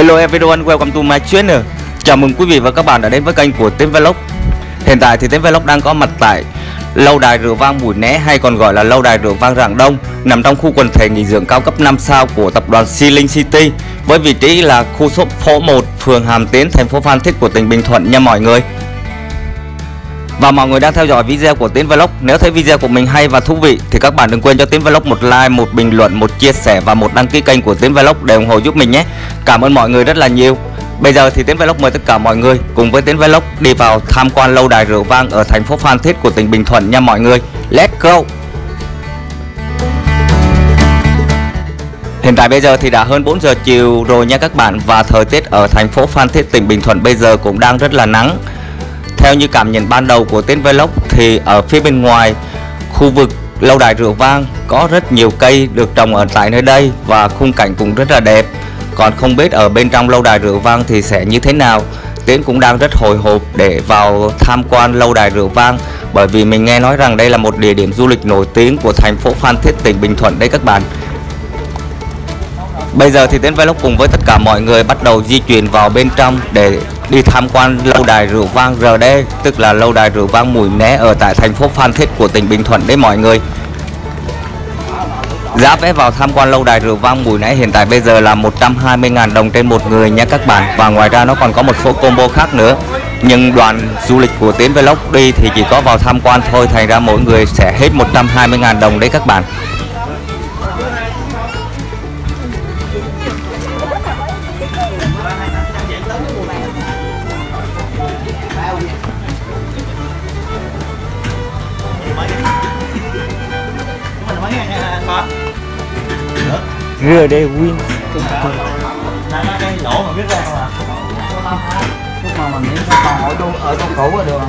Hello everyone, welcome to my channel. Chào mừng quý vị và các bạn đã đến với kênh của Tiến Vlog. Hiện tại thì Tiến Vlog đang có mặt tại Lâu đài rượu vang Mũi Né hay còn gọi là Lâu đài rượu vang Rạng Đông Nằm trong khu quần thể nghỉ dưỡng cao cấp 5 sao của tập đoàn Sealing City Với vị trí là khu số phố 1, phường Hàm Tiến, thành phố Phan Thiết của tỉnh Bình Thuận nha mọi người và mọi người đang theo dõi video của Tiến Vlog Nếu thấy video của mình hay và thú vị Thì các bạn đừng quên cho Tiến Vlog một like, một bình luận, một chia sẻ Và một đăng ký kênh của Tiến Vlog để ủng hộ giúp mình nhé. Cảm ơn mọi người rất là nhiều. Bây giờ thì Tiến Vlog mời tất cả mọi người Cùng với Tiến Vlog đi vào tham quan lâu đài rượu vang Ở thành phố Phan Thiết của tỉnh Bình Thuận nha mọi người. Let's go! Hiện tại bây giờ thì đã hơn 4 giờ chiều rồi nha các bạn Và thời tiết ở thành phố Phan Thiết tỉnh Bình Thuận bây giờ cũng đang rất là nắng theo như cảm nhận ban đầu của tên vlog thì ở phía bên ngoài, khu vực lâu đài rượu vang có rất nhiều cây được trồng ở tại nơi đây và khung cảnh cũng rất là đẹp. Còn không biết ở bên trong lâu đài rượu vang thì sẽ như thế nào. Tiến cũng đang rất hồi hộp để vào tham quan lâu đài rượu vang bởi vì mình nghe nói rằng đây là một địa điểm du lịch nổi tiếng của thành phố Phan Thiết, tỉnh Bình Thuận đấy các bạn. Bây giờ thì Tiến Vlog cùng với tất cả mọi người bắt đầu di chuyển vào bên trong để đi tham quan lâu đài rượu vang RD tức là lâu đài rượu vang Mùi Né ở tại thành phố Phan Thiết của tỉnh Bình Thuận đấy mọi người. Giá vé vào tham quan lâu đài rượu vang Mùi Né hiện tại bây giờ là 120.000 đồng trên một người nha các bạn. Và ngoài ra nó còn có một số combo khác nữa. Nhưng đoàn du lịch của Tiến Vlog đi thì chỉ có vào tham quan thôi, Thành ra mỗi người sẽ hết 120.000 đồng đấy các bạn. RD Win cái lỗ mà biết ra không à lúc mà mình những còn ở trong ở trong cũ là được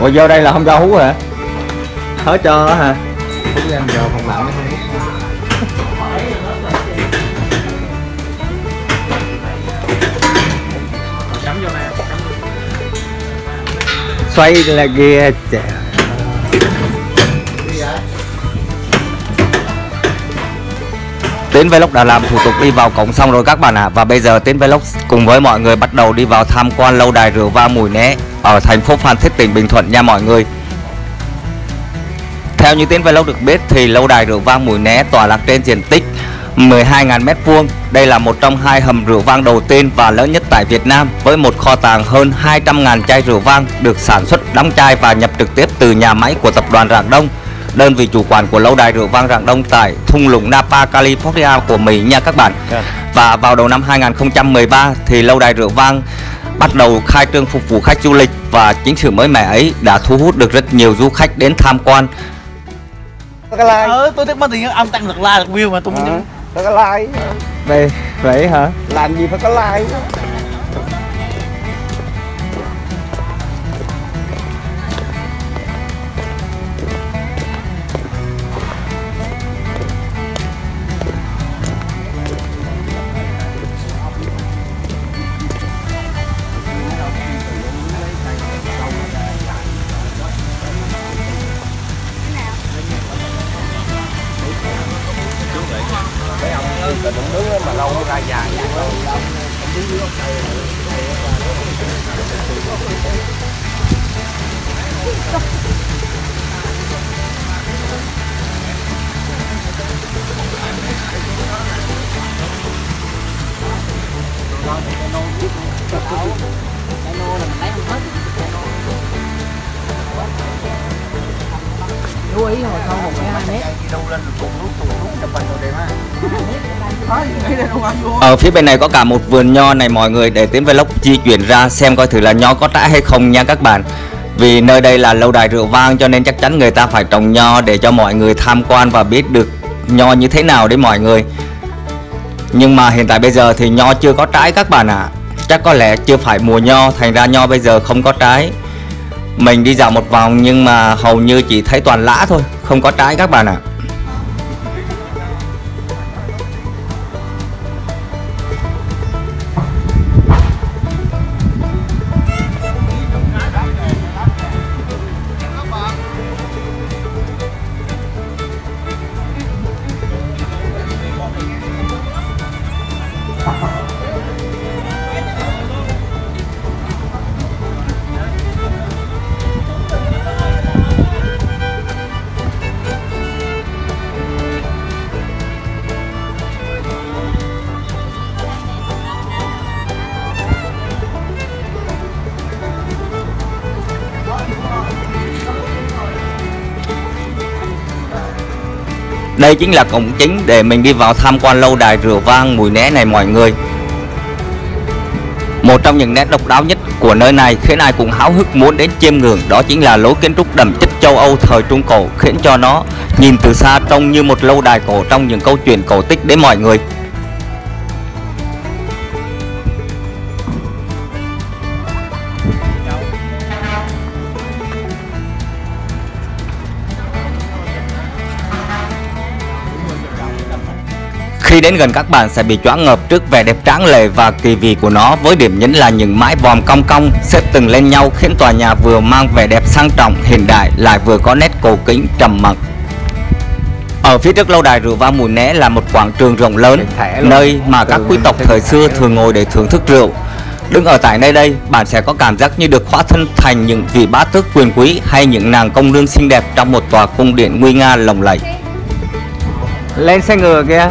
Ủa vô đây là không cho hú hả? Hết cho đó hả? Hút em giờ phòng lạnh nó xoay là ghê trẻ. Tiến Vlog đã làm thủ tục đi vào cổng xong rồi các bạn ạ Và bây giờ Tiến Vlog cùng với mọi người bắt đầu đi vào tham quan lâu đài rượu va Mùi Né Ở thành phố Phan Thiết, tỉnh Bình Thuận nha mọi người Theo như Tiến Vlog được biết thì lâu đài rượu vang Mùi Né tọa lạc trên diện tích 12.000 m2 Đây là một trong hai hầm rượu vang đầu tiên và lớn nhất tại Việt Nam Với một kho tàng hơn 200.000 chai rượu vang được sản xuất đóng chai và nhập trực tiếp từ nhà máy của tập đoàn Rạng Đông. Đơn vị chủ quản của lâu đài rượu vang Rạng Đông tại thung lũng Napa, California của Mỹ nha các bạn. Và vào đầu năm 2013 thì lâu đài rượu vang bắt đầu khai trương phục vụ khách du lịch và chính sự mới mẻ ấy đã thu hút được rất nhiều du khách đến tham quan. ờ tôi thích mất tiền âm tăng được like được view mà tôi Ờ, muốn có like Vậy vậy hả? làm gì phải có like lưu ý hồi sau một hai mét Ở phía bên này có cả một vườn nho này mọi người, để Tiến Vlog di chuyển ra xem coi thử là nho có trái hay không nha các bạn. Vì nơi đây là lâu đài rượu vang cho nên chắc chắn người ta phải trồng nho để cho mọi người tham quan và biết được nho như thế nào đấy mọi người. Nhưng mà hiện tại bây giờ thì nho chưa có trái các bạn ạ. Chắc có lẽ chưa phải mùa nho thành ra nho bây giờ không có trái. Mình đi dạo một vòng nhưng mà hầu như chỉ thấy toàn lã thôi, không có trái các bạn ạ. Đây chính là cổng chính để mình đi vào tham quan lâu đài rượu vang mùi né này mọi người. Một trong những nét độc đáo nhất của nơi này, khiến ai cũng háo hức muốn đến chiêm ngưỡng, đó chính là lối kiến trúc đậm chất châu Âu thời Trung Cổ, khiến cho nó nhìn từ xa trông như một lâu đài cổ trong những câu chuyện cổ tích đến mọi người. Khi đến gần các bạn sẽ bị choáng ngợp trước vẻ đẹp tráng lệ và kỳ vị của nó với điểm nhấn là những mái vòm cong cong xếp từng lên nhau khiến tòa nhà vừa mang vẻ đẹp sang trọng hiện đại lại vừa có nét cổ kính trầm mặc. Ở phía trước lâu đài rượu vang mùi né là một quảng trường rộng lớn, nơi mà các quý tộc thời xưa thường ngồi để thưởng thức rượu. Đứng ở tại nơi đây, bạn sẽ có cảm giác như được hóa thân thành những vị bá tước quyền quý hay những nàng công nương xinh đẹp trong một tòa cung điện nguy nga lộng lẫy. Lên xe ngựa kìa.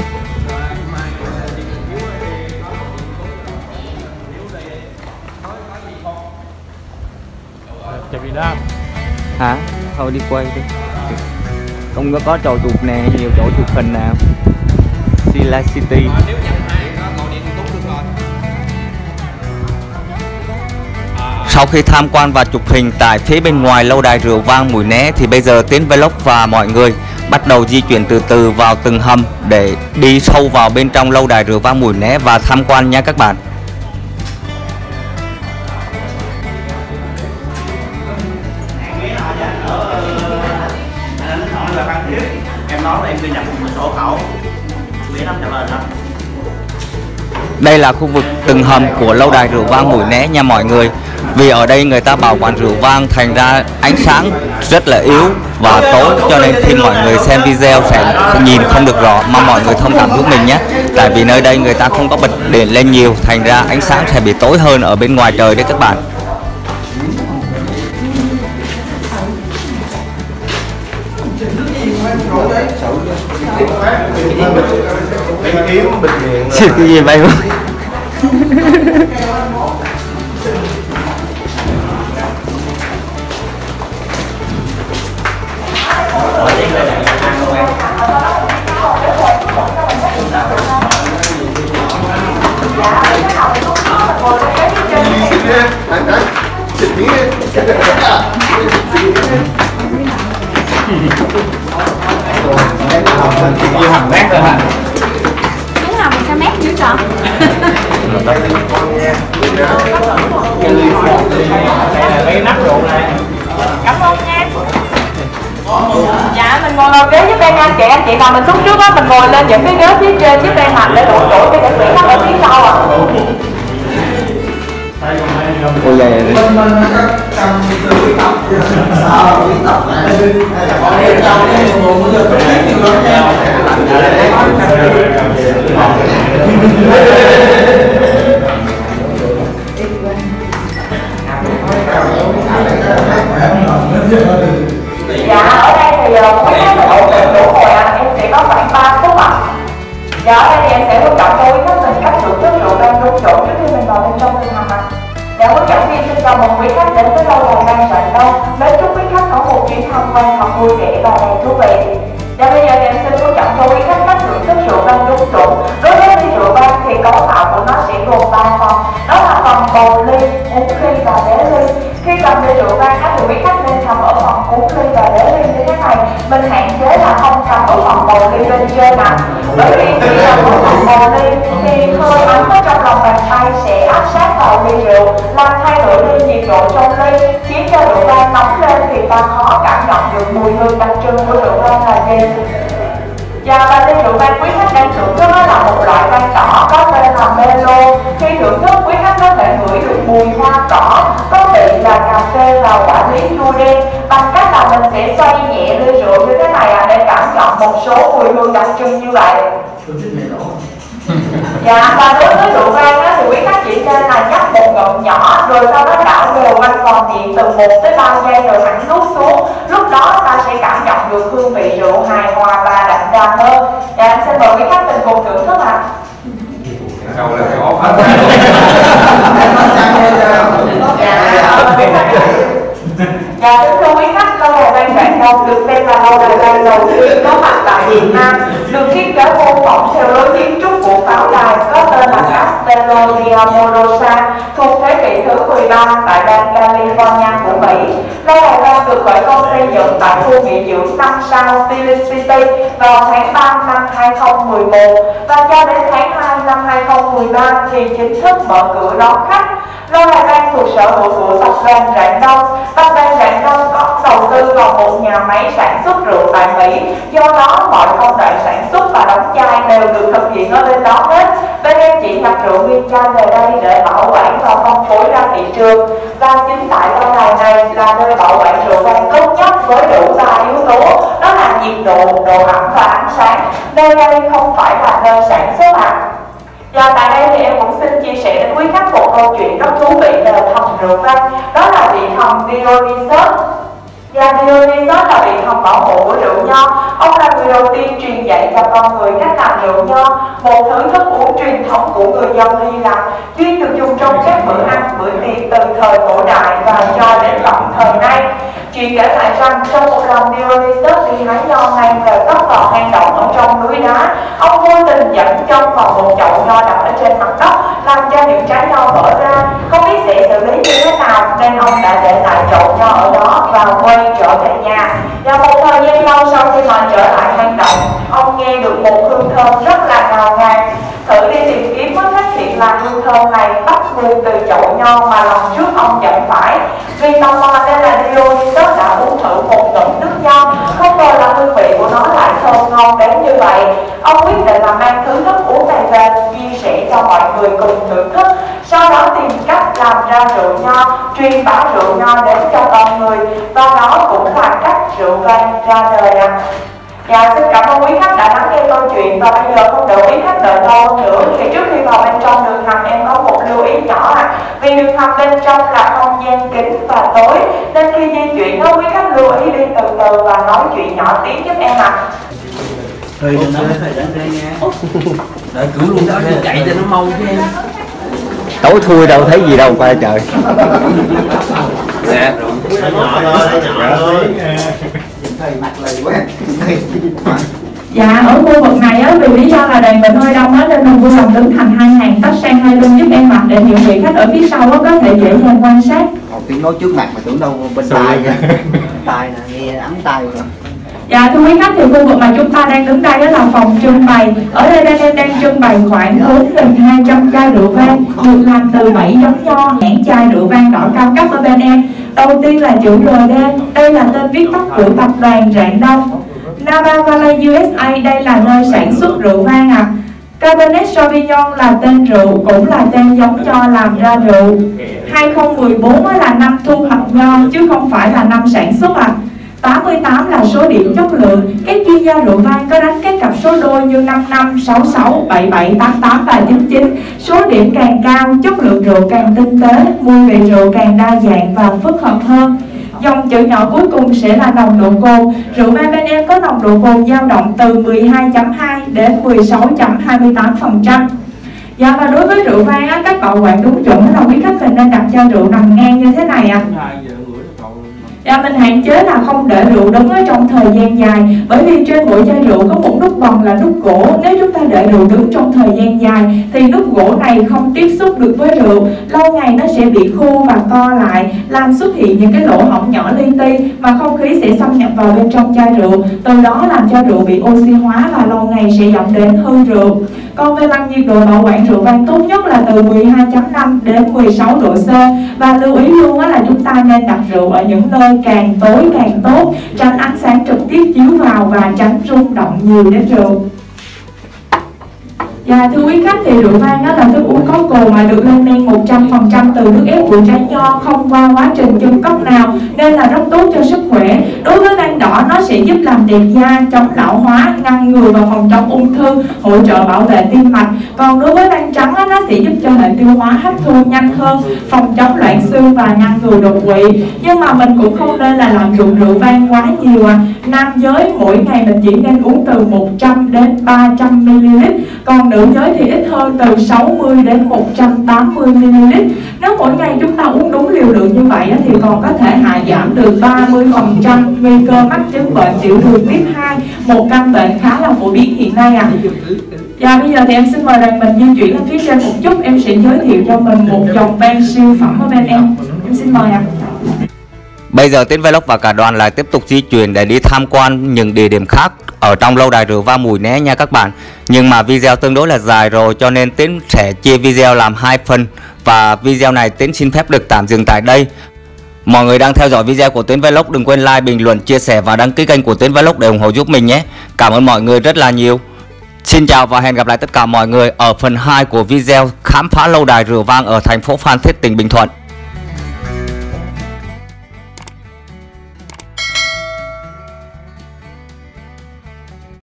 Thôi, đi quay đi. Không có có trò chụp nè, nhiều chỗ chụp hình nè. Sila City. Sau khi tham quan và chụp hình tại phía bên ngoài lâu đài rượu vang mùi né, thì bây giờ Tiến Vlog và mọi người bắt đầu di chuyển từ từ vào từng hầm để đi sâu vào bên trong lâu đài rượu vang mùi né và tham quan nha các bạn. Đây là khu vực từng hầm của lâu đài rượu vang Mũi Né nha mọi người. Vì ở đây người ta bảo quản rượu vang thành ra ánh sáng rất là yếu và tối cho nên khi mọi người xem video sẽ nhìn không được rõ mà mọi người thông cảm giúp mình nhé. Tại vì nơi đây người ta không có bật đèn lên nhiều, thành ra ánh sáng sẽ bị tối hơn ở bên ngoài trời đấy các bạn kiếm bình miệng Chứ cái gì vậy? Yêu hàng mét rồi hả? Cái nào mình sao mét dữ trời cái nắp rượu này Cảm ơn nha Dạ mình ngồi vào ghế giúp em anh chị Anh chị nào mình xuống trước á Mình ngồi lên những cái ghế phía trên giúp em hành để đủ chỗ cho để quỷ ở phía sau à Ôi dạ dạ Dạ ở đây thì ờ, quý khách mình ổn định đủ rồi ạ. Em sẽ có khoảng 3 phút ạ. Dạ ở đây thì em sẽ hướng dẫn cho quý khách mình cách thưởng thức rượu vang đúng chỗ trước khi mình vào bên trong đường hầm ạ. Dạ hướng dẫn viên xin chào mừng quý khách đến với lâu đài vang rạng đông. Mến chúc quý khách có một chuyến tham quan thật vui vẻ và đầy thú vị. Cầm ly thì quý khách nên cầm ở phần cuốn ly và đế ly như thế này. Mình hạn chế là không cầm ở phần bầu ly bên trên nè bởi vì khi cầm ở phần bầu ly thì hơi ấm ở trong lòng bàn tay sẽ áp sát vào ly rượu làm thay đổi lên nhiệt độ trong ly khiến cho rượu vang nóng lên thì ta khó cảm nhận được mùi hương đặc trưng của rượu vang là gì. Và và ly rượu vang quý khách đang thưởng thức là một loại vang đỏ có tên là Melo. Khi thưởng thức quý khách có thể ngửi được mùi hoa cỏ, có vị là cà phê và quả lý chua đen. Bằng cách là mình sẽ xoay nhẹ ly rượu như thế này à, để cảm nhận một số mùi hương đặc trưng như vậy. Dạ, và đối với rượu vang á, thì quý khách chỉ nên là nhấp một ngụm nhỏ rồi sau đó đảo đều quanh vòng miệng từ 1 tới 3 giây rồi hẳn nuốt xuống. Lúc đó ta sẽ cảm nhận được hương vị rượu hài hòa và đậm đà hơn. Dạ em xin mời quý khách mình cùng thưởng thức ạ. Dạ dạ thưa quý khách lâu đài vang rạng Đông được xem là lâu đài Lan đầu tiên có mặt tại Việt Nam, được thiết kế mô phỏng theo lối kiến trúc của pháo đài có tên là Castello di Amorosa thứ 13 tại bang California của Mỹ. đây đài vang được khởi công xây dựng tại khu nghỉ dưỡng năm sao Silicon City vào tháng 3 năm 2011 và cho đến tháng 2 năm 2013 thì chính thức mở cửa đón khách. Lâu đài vang thuộc sở hữu của tập đoàn Rạng Đông. Tập đoàn Rạng Đông có đầu tư vào một nhà máy sản xuất rượu tại Mỹ. Do đó, mọi công đoạn sản xuất và đóng chai đều được thực hiện ở bên đó hết các anh chị nhập rượu nguyên chai về đây để bảo quản và phân phối ra thị trường. Và chính tại lâu đài này là nơi bảo quản rượu vang tốt nhất với đủ ba yếu tố đó là nhiệt độ, độ ẩm và ánh sáng. Nơi đây không phải là nơi sản xuất ạ. Và tại đây thì em cũng xin chia sẻ đến quý khách một câu chuyện rất thú vị về thầm rượu vang Đó là vị thần Dionysus và Dionysus là vị thần bảo hộ của rượu nho. Ông là người đầu tiên truyền dạy cho con người cách làm rượu nho. Một thứ thức uống truyền thống của người dân Hy Lạp. Chuyên được dùng trong các bữa ăn, bữa tiệc từ thời cổ đại và cho đến tận thời nay. Chuyện kể lại rằng trong một lần Dionysus đi hái nho ngang về cất vào hang động ở trong núi đá Ông vô tình dẫn trong vào một chậu nho đặt ở trên mặt đất Làm cho những trái nho vỡ ra. Không biết sẽ xử lý như thế nào Nên ông đã để lại chậu nho ở đó và quay trở về nhà. Và một thời gian lâu sau khi mà trở lại hang động Ông nghe được một hương thơm rất là ngào ngạt. Thử đi tìm kiếm mới phát hiện là hương thơm này bắt nguồn từ chậu nho mà lòng trước ông chẳng phải. Vì tò mò nên là Dionysus đã uống thử một ngụm nước nho Không ngờ là hương vị của nó lại thơm ngon đến như vậy. Ông quyết định là mang thứ nước uống này về chia sẻ cho mọi người cùng thưởng thức. Sau đó tìm cách làm ra rượu nho, truyền bá rượu nho đến cho con người. Và đó cũng là cách rượu vang ra đời ạ. À. Dạ, xin cảm ơn quý khách đã lắng nghe câu chuyện. Và bây giờ không đợi quý khách đợi lâu nữa thì trước khi vào bên trong đường hầm em có một lưu ý nhỏ đường hầm bên trong là không gian kín và tối. Nên khi di chuyển đó quý khách lưu ý đi từ từ và nói chuyện nhỏ tiếng giúp em ạ. À. Thời đừng nói thời gian đây nha. Đợi cửa luôn đó chạy cho nó mau chứ. Em tối thui đâu thấy gì đâu qua trời. Dạ Nó nhỏ thôi, nhỏ thôi. Thầy mặt lầy quá Dạ, ở khu vực này á, vì lý do là đoàn mình hơi đông á, nên mình vui lòng đứng thành hai hàng tách sang hai lưng giúp em mặc để những vị khách ở phía sau á, có thể dễ dàng quan sát. Một tiếng nói trước mặt mà tưởng đâu bên tai nha Tai nè, nghe ấm tai rồi. Dạ thưa quý khách thì khu vực mà chúng ta đang đứng đây đó là phòng trưng bày. Ở đây đang em đang trưng bày khoảng 4.200 chai rượu vang Được làm từ 7 giống nho nhãn chai rượu vang đỏ cao cấp ở bên em. Đầu tiên là chữ RD Đây là tên viết tắt của tập đoàn Rạng Đông Napa Valley USA đây là nơi sản xuất rượu vang ạ à. Cabernet Sauvignon là tên rượu, cũng là tên giống cho làm ra rượu 2014 là năm thu hoạch nho chứ không phải là năm sản xuất ạ à. 88 là số điểm chất lượng Các chuyên gia rượu vang có đánh các cặp số đôi như 55, 66, 77, 88 và 99 Số điểm càng cao, chất lượng rượu càng tinh tế Mùi vị rượu càng đa dạng và phức hợp hơn Dòng chữ nhỏ cuối cùng sẽ là nồng độ cồn. Rượu vang bên em có nồng độ cồn dao động từ 12.2 đến 16.28% Dạ và đối với rượu vang á, các bảo quản đúng chuẩn là quý khách mình nên đặt cho rượu nằm ngang như thế này ạ. À là mình hạn chế là không để rượu đứng ở trong thời gian dài. Bởi vì trên mỗi chai rượu có một nút vòng là nút gỗ. Nếu chúng ta để rượu đứng trong thời gian dài, Thì nút gỗ này không tiếp xúc được với rượu. Lâu ngày nó sẽ bị khô và co lại, Làm xuất hiện những cái lỗ hổng nhỏ li ti Mà không khí sẽ xâm nhập vào bên trong chai rượu. Từ đó làm cho rượu bị oxy hóa Và lâu ngày sẽ dẫn đến hư rượu còn về mặt nhiệt độ bảo quản rượu vang tốt nhất là từ 12.5 đến 16 độ C Và lưu ý luôn là chúng ta nên đặt rượu ở những nơi càng tối càng tốt, Tránh ánh sáng trực tiếp chiếu vào và tránh rung động nhiều đến rượu Dạ thưa quý khách, thì rượu vang đó là thức uống có cồn mà được lên men 100% từ nước ép của trái nho không qua quá trình chưng cất nào, nên là rất tốt cho sức khỏe. Đối với vang đỏ nó sẽ giúp làm đẹp da, chống lão hóa, ngăn ngừa và phòng chống ung thư, hỗ trợ bảo vệ tim mạch. Còn đối với vang trắng nó sẽ giúp cho hệ tiêu hóa hấp thu nhanh hơn, phòng chống loãng xương và ngăn ngừa đột quỵ. Nhưng mà mình cũng không nên là lạm dụng rượu vang quá nhiều à. Nam giới mỗi ngày mình chỉ nên uống từ 100 đến 300 ml. Còn nữ giới thì ít hơn từ 60 đến 180 ml. Nếu mỗi ngày chúng ta uống đúng liều lượng như vậy thì còn có thể hạ giảm được 30% nguy cơ mắc chứng bệnh tiểu đường tuyếp 2, một căn bệnh khá là phổ biến hiện nay ạ. À. Dạ bây giờ thì em xin mời rằng mình di chuyển lên phía trên một chút Em sẽ giới thiệu cho mình một dòng ban siêu phẩm ở bên em Em xin mời ạ à. Bây giờ Tiến Vlog và cả đoàn lại tiếp tục di chuyển để đi tham quan những địa điểm khác ở trong lâu đài rượu va mùi né nha các bạn Nhưng mà video tương đối là dài rồi cho nên Tiến sẽ chia video làm hai phần Và video này Tiến xin phép được tạm dừng tại đây Mọi người đang theo dõi video của Tuyến Vlog đừng quên like, bình luận, chia sẻ và đăng ký kênh của Tuyến Vlog để ủng hộ giúp mình nhé. Cảm ơn mọi người rất là nhiều. Xin chào và hẹn gặp lại tất cả mọi người ở phần 2 của video khám phá lâu đài rượu vang ở thành phố Phan Thiết tỉnh Bình Thuận.